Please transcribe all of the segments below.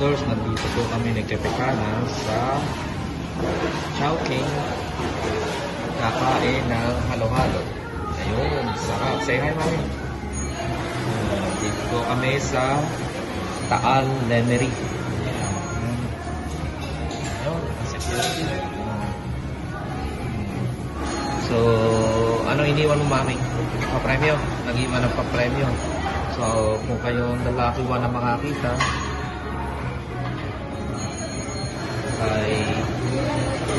outdoors, nandito po kami nagkapekana sa Chowking. Kakain ng halo-halo. Ayun, sarap. Say hi, mami. Uh, dito kami sa Taal Lemery. Ayun. So, ano iniwan mo mami? Pa-premyo. Nag-iwan ng pa-premyo. So, kung kayong lalaki na makakita,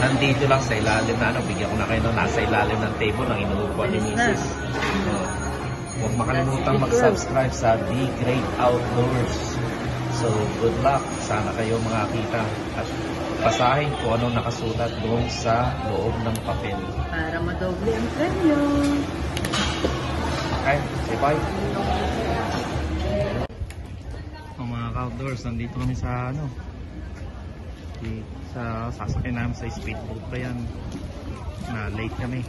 nandito lang sa ilalim na ano, bigyan ko na kayo ng nasa ilalim ng table ng inuupuan ni Mrs. So, huwag makalimutan mag-subscribe sa The Great Outdoors. So, good luck. Sana kayo makakita. At basahin kung ano nakasulat doon sa loob ng papel. Para madoble ang premyo. Okay, say bye. Oh, mga outdoors, nandito kami sa ano, di- sa sasakyan namin sa speedboat pa yan. Na late kami.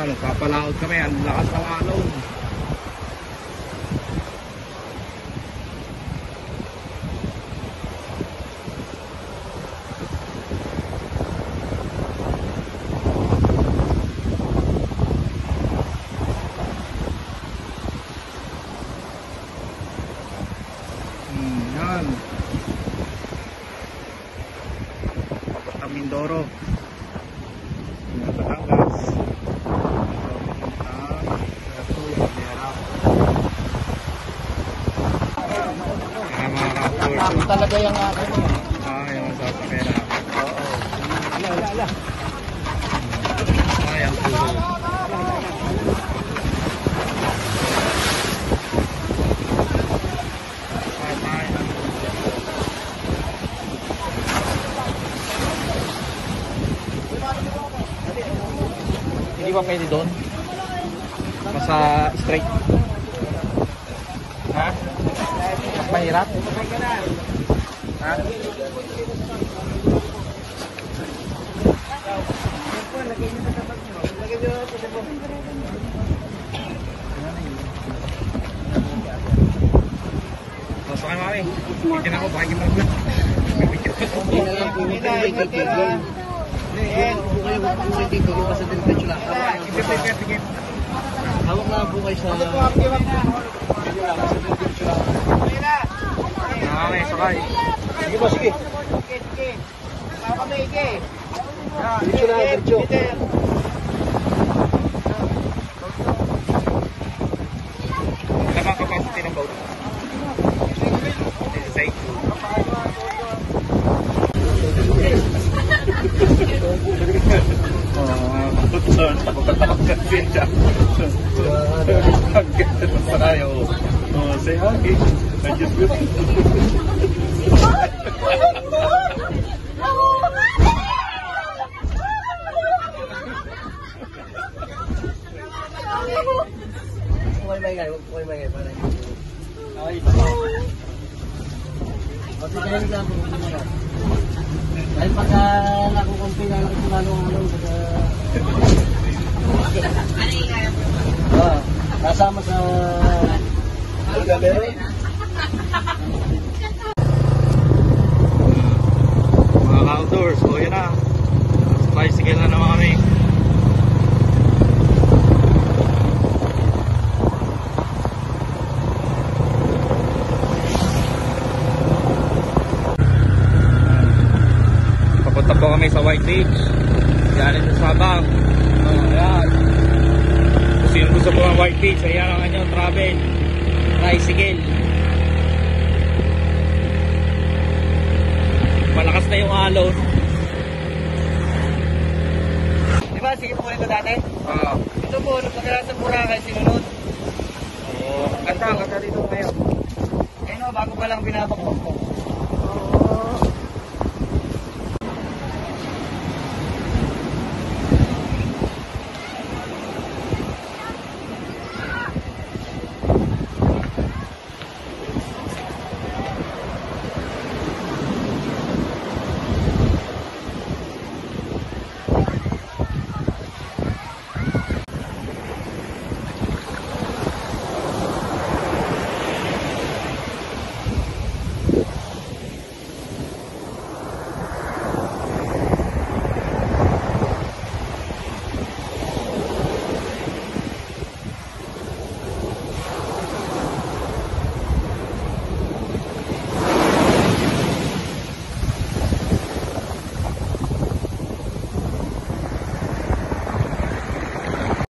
Kaya magpapalaot kami, ang lakas ng alon. Mindoro. Batangas. Ako talaga yung akin. Ah, yung sasakyan na. Oo. Ala, ala, ala. Ah, yung puso. Ah. Hindi ba pwede doon? Masa straight? Ha? Mas mahirap? Ha? Pasok ka mami. Itin ako, baka Hindi na lang po yung kaibigan. Eh, kung kayo kung kayo sige. Hawak na po kayo sa... Mami, sakay. Sige ba, sige. Diretso na, diretso. Ano Say hi. I just Kung kayo maingay, huwag po kayo maingay. Para hindi po. Okay. Kasi kayo lang po. hindi mo lang. Dahil pagka nakukumpi na lang kung ano-ano, baka... Ah, kasama sa... Gabero? Mga outdoors, so yun na. Bicycle na naman kami. Papunta po kami sa White Beach. Galing sa Sabang. Oh, ayan. Kung sino gusto po ng White Beach, ayan ang kanyang travel. Tricycle. Malakas na yung alon. Di ba, sige po ito dati? Ah. Ito po, nung pagkala sa Boracay, sinunod. Oo. Ganda, ganda dito ngayon. Ayun o, bago pa lang binabakbak ko.